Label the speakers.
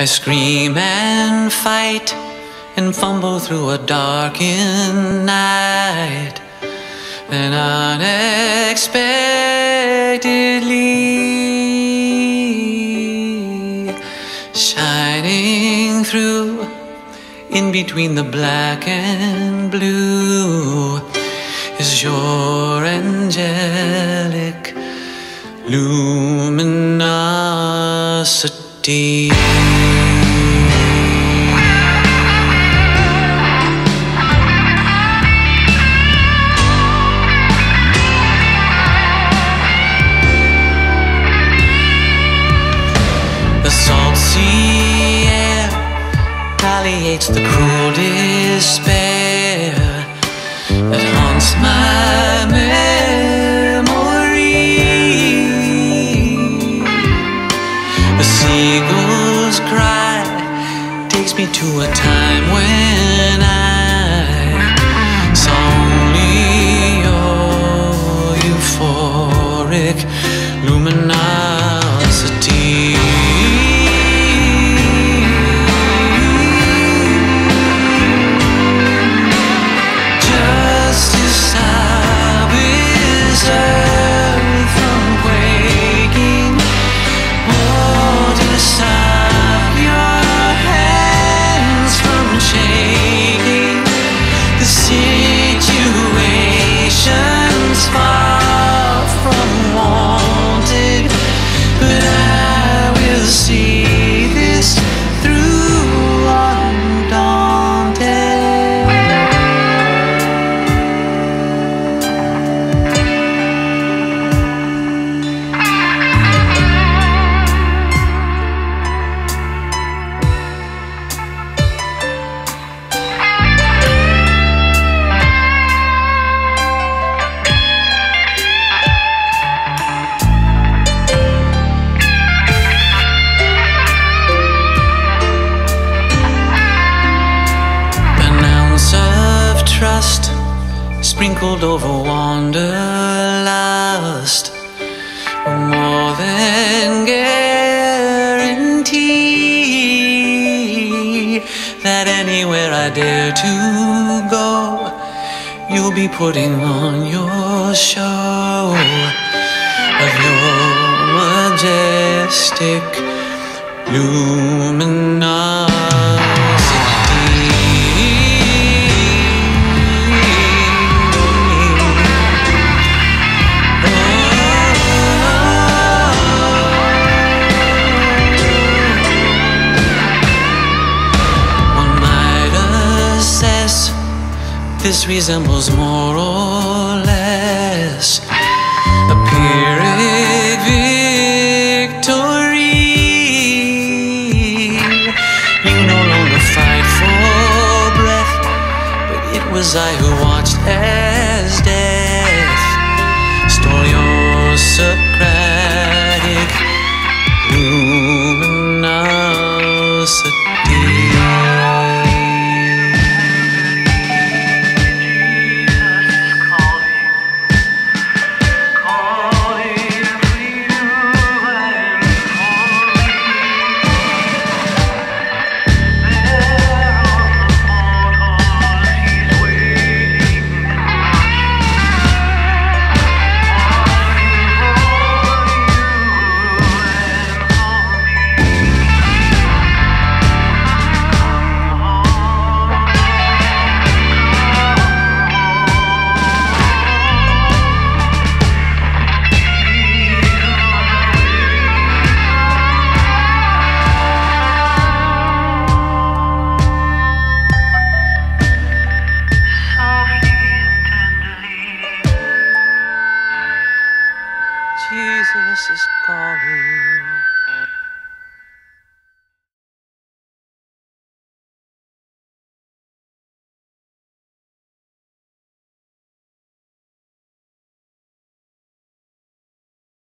Speaker 1: I scream and fight and fumble through a darkened night. Then unexpectedly, shining through in between the black and blue is your angelic luminosity. Palliates the cruel despair that haunts my memory. The seagull's cry takes me to a time when I saw only your euphoric luminosity. Trust sprinkled over wanderlust. More than guarantee that anywhere I dare to go, you'll be putting on your show of your majestic luminosity. This resembles more or less a Pyrrhic victory. You no longer fight for breath, but it was I who watched Jesus is calling.